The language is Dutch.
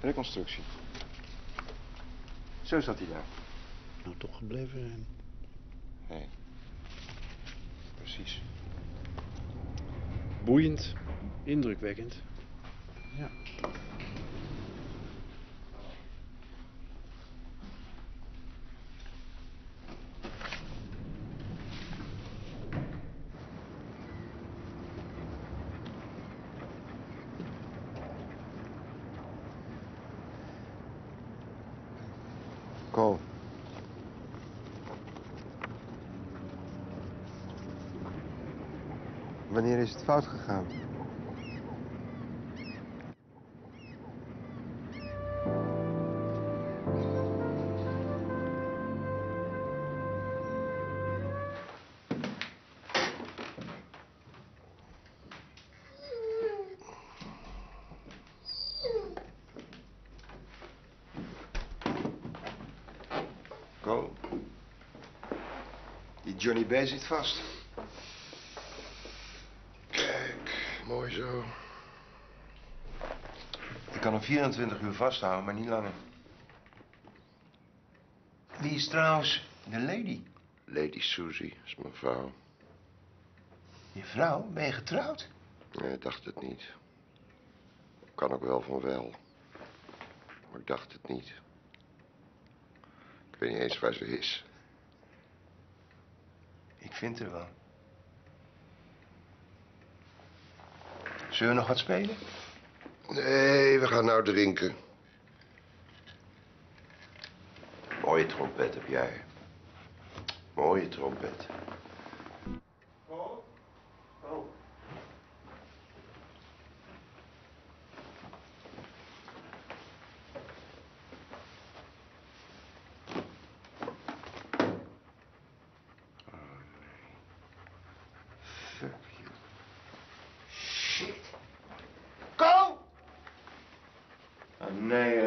Reconstructie. Zo zat hij daar. Nou, toch gebleven zijn. Nee. Precies. Boeiend. Indrukwekkend. Ja. Wanneer is het fout gegaan? Cole. Die Johnny B zit vast. Kijk, mooi zo. Ik kan hem 24 uur vasthouden, maar niet langer. Wie is trouwens de lady? Lady Susie is mijn vrouw. Je vrouw? Ben je getrouwd? Nee, ik dacht het niet. Kan ook wel van wel. Maar ik dacht het niet. Ik weet niet eens waar ze is. Ik vind er wel. Zullen we nog wat spelen? Nee, we gaan nou drinken. Mooie trompet heb jij. Mooie trompet. No.